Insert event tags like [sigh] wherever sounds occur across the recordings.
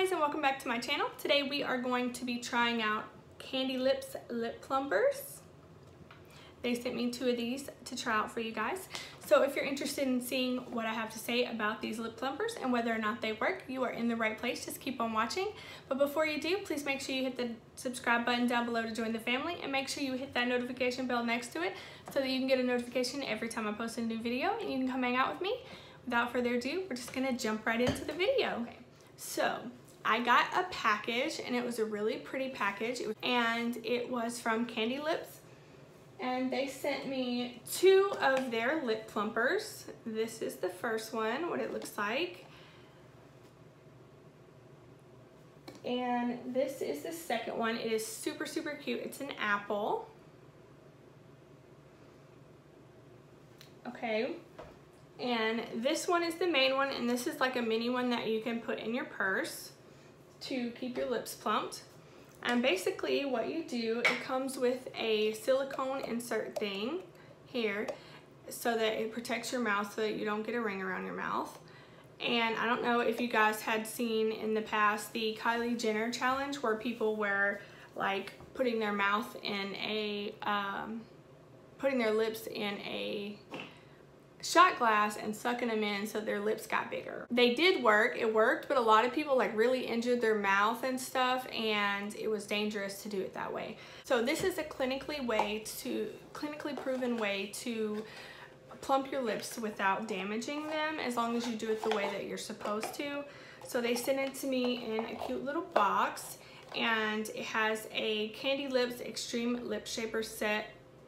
guys and welcome back to my channel. Today we are going to be trying out Candy Lipz Lip Plumpers. They sent me two of these to try out for you guys. So if you're interested in seeing what I have to say about these lip plumpers and whether or not they work, you are in the right place. Just keep on watching. But before you do, please make sure you hit the subscribe button down below to join the family and make sure you hit that notification bell next to it so that you can get a notification every time I post a new video and you can come hang out with me. Without further ado, we're just gonna jump right into the video. Okay. So I got a package and it was a really pretty package and it was from Candy Lipz and they sent me two of their lip plumpers. This is the first one, what it looks like. And this is the second one. It is super, super cute. It's an apple. Okay, and this one is the main one, and this is like a mini one that you can put in your purse to keep your lips plumped. And basically what you do, it comes with a silicone insert thing here so that it protects your mouth so that you don't get a ring around your mouth. And I don't know if you guys had seen in the past the Kylie Jenner challenge where people were like putting their mouth in a, um, putting their lips in a shot glass and sucking them in so their lips got bigger. They did work, it worked, but a lot of people like really injured their mouth and stuff and it was dangerous to do it that way. So this is a clinically way to, clinically proven way to plump your lips without damaging them as long as you do it the way that you're supposed to. So they sent it to me in a cute little box and it has a Candy Lipz Extreme Lip Shaper Set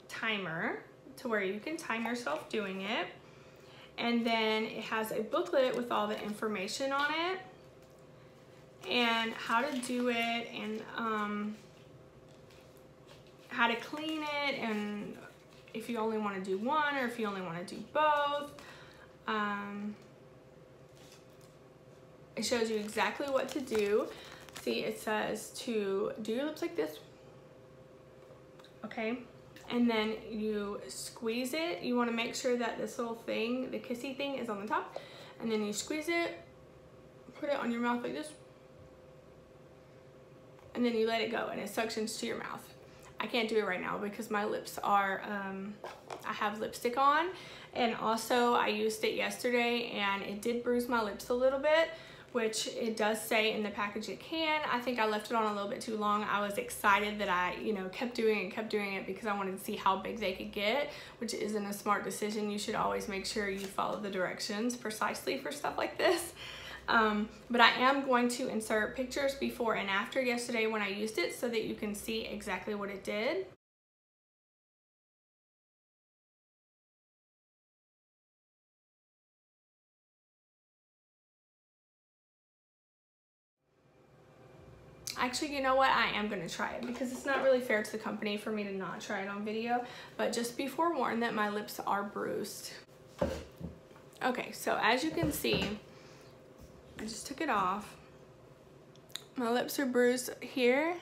timer to where you can time yourself doing it and then it has a booklet with all the information on it and how to do it and um, how to clean it and if you only want to do one or if you only want to do both. Um, it shows you exactly what to do. See, it says to do your lips like this. Okay and then you squeeze it. You wanna make sure that this little thing, the kissy thing is on the top, and then you squeeze it, put it on your mouth like this, and then you let it go and it suctions to your mouth. I can't do it right now because my lips are, um, I have lipstick on and also I used it yesterday and it did bruise my lips a little bit which it does say in the package it can. I think I left it on a little bit too long. I was excited that I, you know, kept doing it, kept doing it because I wanted to see how big they could get, which isn't a smart decision. You should always make sure you follow the directions precisely for stuff like this. Um, but I am going to insert pictures before and after yesterday when I used it so that you can see exactly what it did. Actually, you know what? I am going to try it because it's not really fair to the company for me to not try it on video. But just be forewarned that my lips are bruised. Okay, so as you can see, I just took it off. My lips are bruised here,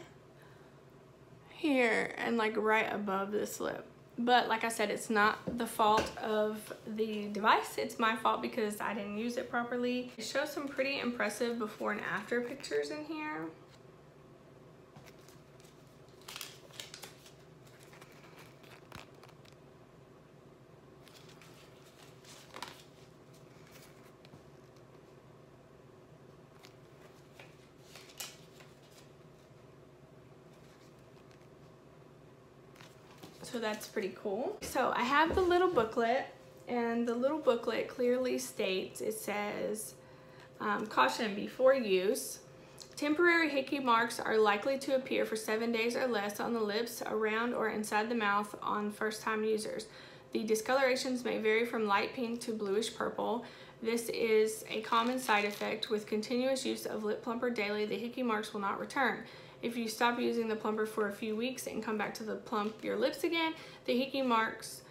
here, and like right above this lip. But like I said, it's not the fault of the device. It's my fault because I didn't use it properly. It shows some pretty impressive before and after pictures in here. So that's pretty cool. So I have the little booklet and the little booklet clearly states, it says, um, caution before use, temporary hickey marks are likely to appear for seven days or less on the lips, around or inside the mouth on first time users. The discolorations may vary from light pink to bluish purple. This is a common side effect. With continuous use of Lip Plumper daily, the hickey marks will not return. If you stop using the plumper for a few weeks and come back to the plump your lips again, the hickey marks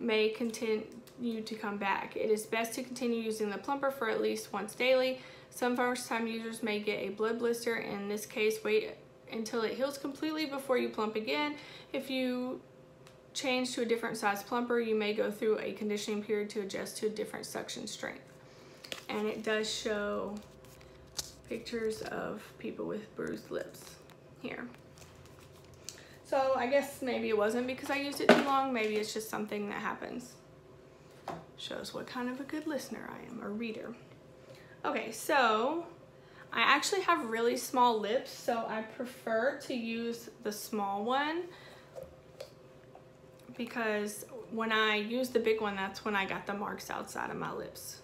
may continue to come back. It is best to continue using the plumper for at least once daily. Some first time users may get a blood blister. In this case, wait until it heals completely before you plump again. If you change to a different size plumper, you may go through a conditioning period to adjust to a different suction strength. And it does show pictures of people with bruised lips here. So I guess maybe it wasn't because I used it too long. Maybe it's just something that happens. Shows what kind of a good listener I am, a reader. Okay, so I actually have really small lips, so I prefer to use the small one because when I use the big one, that's when I got the marks outside of my lips.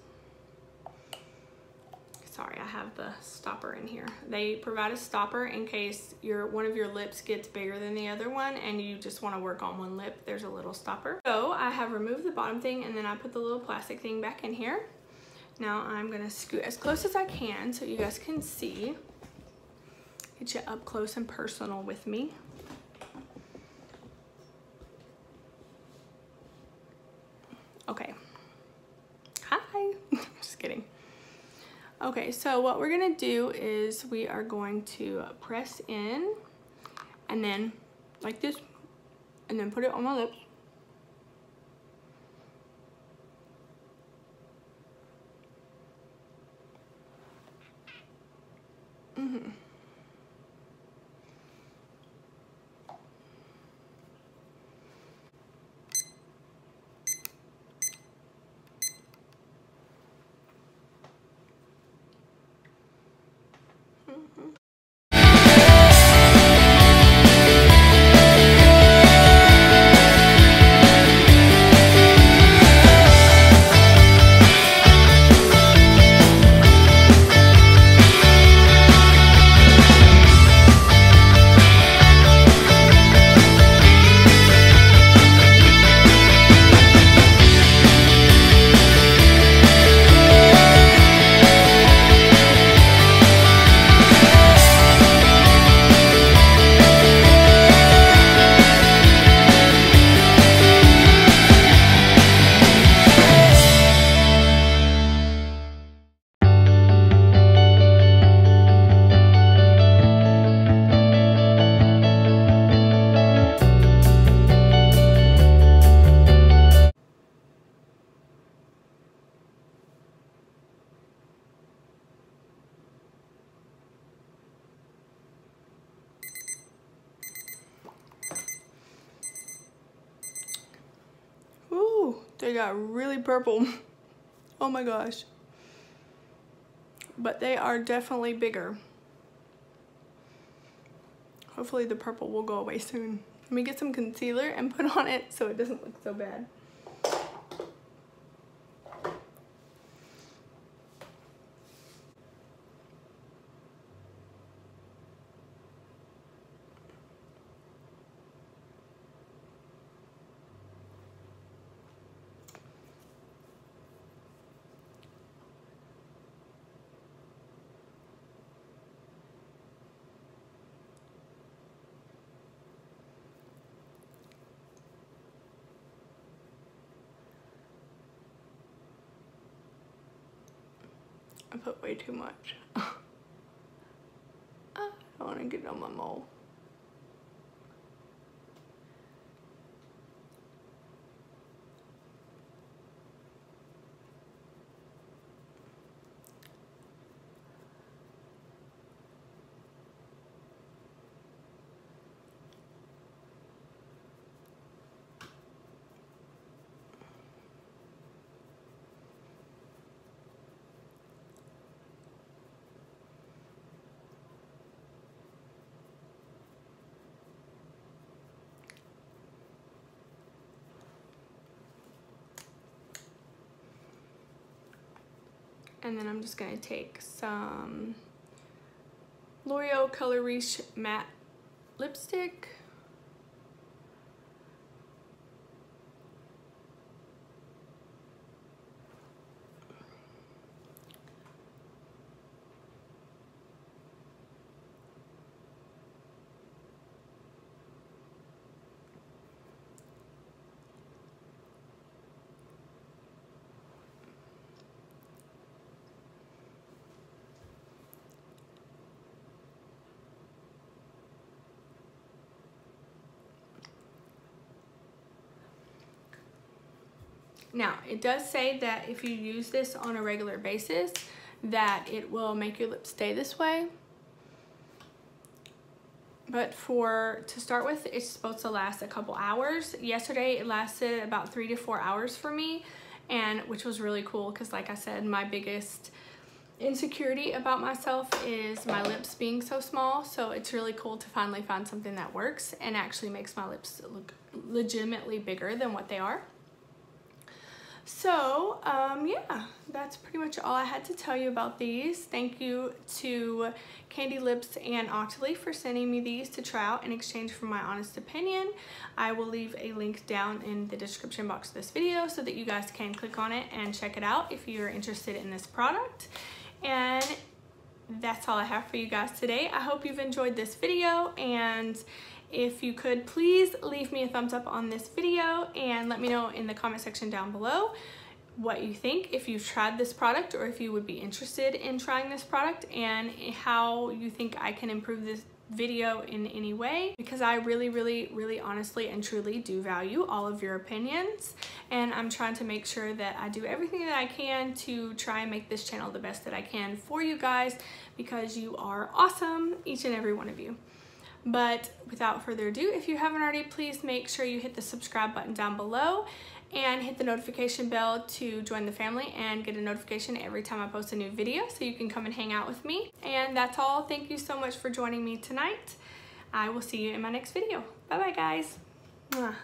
Sorry, I have the stopper in here. They provide a stopper in case your one of your lips gets bigger than the other one and you just wanna work on one lip. There's a little stopper. So I have removed the bottom thing and then I put the little plastic thing back in here. Now I'm gonna scoot as close as I can so you guys can see. Get you up close and personal with me. Okay. Hi, just kidding. Okay, so what we're gonna do is we are going to press in and then like this, and then put it on my lips. Mm-hmm. They got really purple. [laughs] oh my gosh. But they are definitely bigger. Hopefully the purple will go away soon. Let me get some concealer and put on it so it doesn't look so bad. I put way too much. [laughs] I don't want to get on my mole. And then I'm just gonna take some L'Oreal Color Riche Matte Lipstick. Now, it does say that if you use this on a regular basis, that it will make your lips stay this way. But for, to start with, it's supposed to last a couple hours. Yesterday, it lasted about three to four hours for me, and which was really cool because like I said, my biggest insecurity about myself is my lips being so small. So it's really cool to finally find something that works and actually makes my lips look legitimately bigger than what they are. So, um, yeah, that's pretty much all I had to tell you about these. Thank you to Candy Lipz and Octoly for sending me these to try out in exchange for my honest opinion. I will leave a link down in the description box of this video so that you guys can click on it and check it out if you're interested in this product. And that's all I have for you guys today. I hope you've enjoyed this video and if you could please leave me a thumbs up on this video and let me know in the comment section down below what you think if you've tried this product or if you would be interested in trying this product and how you think I can improve this video in any way because I really really really honestly and truly do value all of your opinions and I'm trying to make sure that I do everything that I can to try and make this channel the best that I can for you guys because you are awesome each and every one of you. But without further ado, if you haven't already, please make sure you hit the subscribe button down below and hit the notification bell to join the family and get a notification every time I post a new video so you can come and hang out with me. And that's all. Thank you so much for joining me tonight. I will see you in my next video. Bye-bye, guys. Mwah.